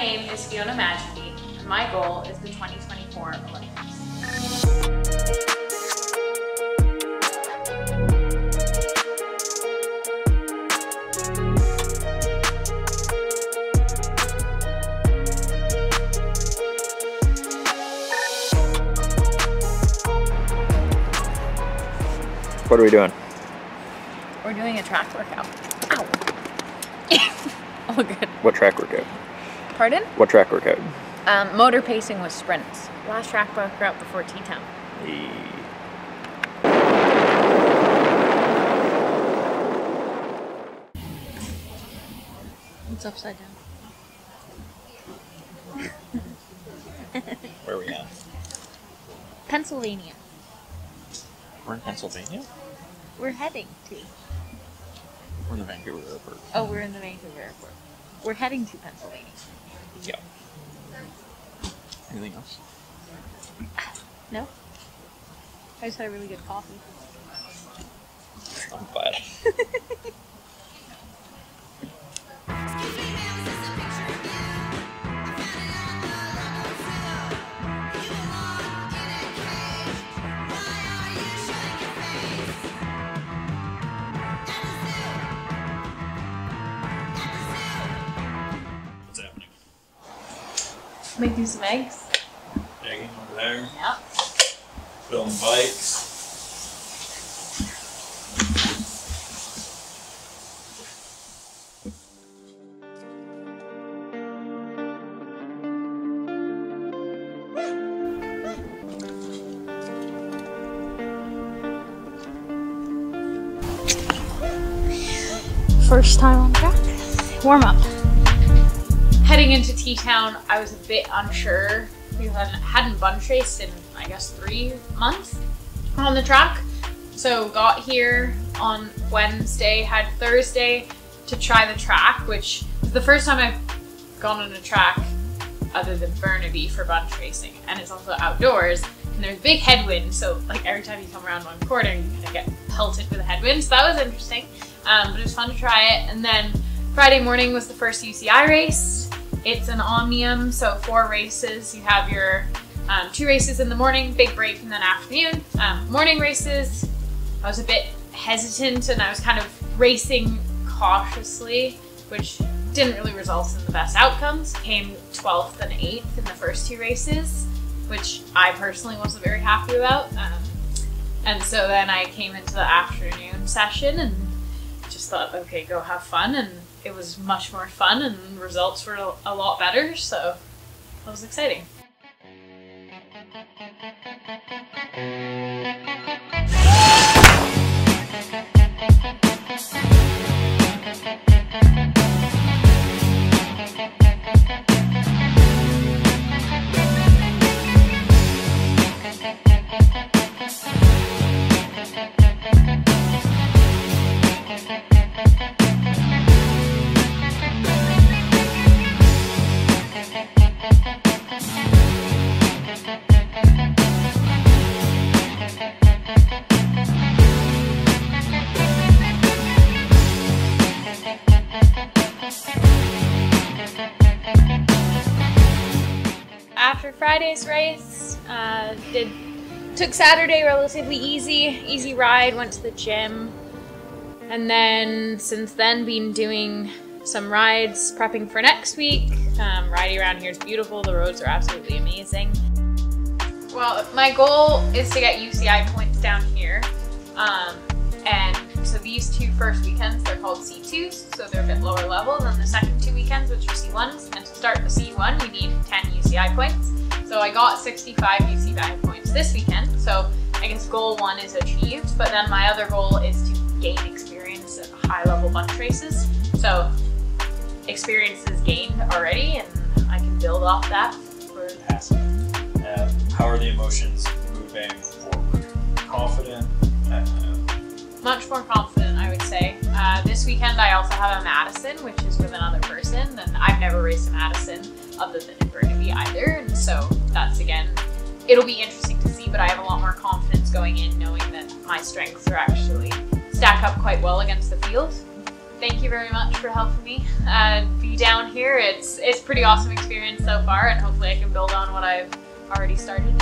name is Fiona Majesty, and my goal is the 2024 Olympics. What are we doing? We're doing a track workout. Ow! oh, good. What track workout? Pardon? What track workout? Um, motor pacing with sprints. Last track workout before T Town. It's upside down. Where are we at? Pennsylvania. We're in Pennsylvania? We're heading to. We're in the Vancouver airport. Oh, we're in the Vancouver airport. We're heading to Pennsylvania. Yeah. Anything else? No? I just had a really good coffee. I'm glad. Making some eggs. Egging over there. Yep. Building bikes. First time on track. Warm up. Heading into T Town, I was a bit unsure because I hadn't bunch raced in, I guess, three months on the track. So got here on Wednesday, had Thursday to try the track, which is the first time I've gone on a track other than Burnaby for bunch racing, and it's also outdoors. And there's big headwind, so like every time you come around one corner, you kind of get pelted with a headwind. So that was interesting, um, but it was fun to try it. And then Friday morning was the first UCI race. It's an omnium, so four races. You have your um, two races in the morning, big break, and then afternoon. Um, morning races, I was a bit hesitant and I was kind of racing cautiously, which didn't really result in the best outcomes. Came 12th and 8th in the first two races, which I personally wasn't very happy about. Um, and so then I came into the afternoon session and just thought, okay, go have fun. And it was much more fun and results were a- lot better. So that was exciting. Friday's race, uh, did took Saturday relatively easy, easy ride. Went to the gym, and then since then been doing some rides, prepping for next week. Um, riding around here is beautiful. The roads are absolutely amazing. Well, my goal is to get UCI points down here, um, and so these two first weekends they're called C2s, so they're a bit lower level than the second two weekends, which are C1s. And to start the C1, you need 10 UCI points. So I got 65 UCI points this weekend. So I guess goal one is achieved, but then my other goal is to gain experience at high level bunch races. So experience is gained already, and I can build off that for Fantastic. Uh, how are the emotions moving forward? Confident? Uh, much more confident, I would say. Uh, this weekend, I also have a Madison, which is with another person, and I've never raced a Madison other than in Burnaby either, and so that's again, it'll be interesting to see, but I have a lot more confidence going in knowing that my strengths are actually stack up quite well against the field. thank you very much for helping me uh, be down here. It's it's pretty awesome experience so far, and hopefully I can build on what I've already started.